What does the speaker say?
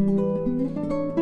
Música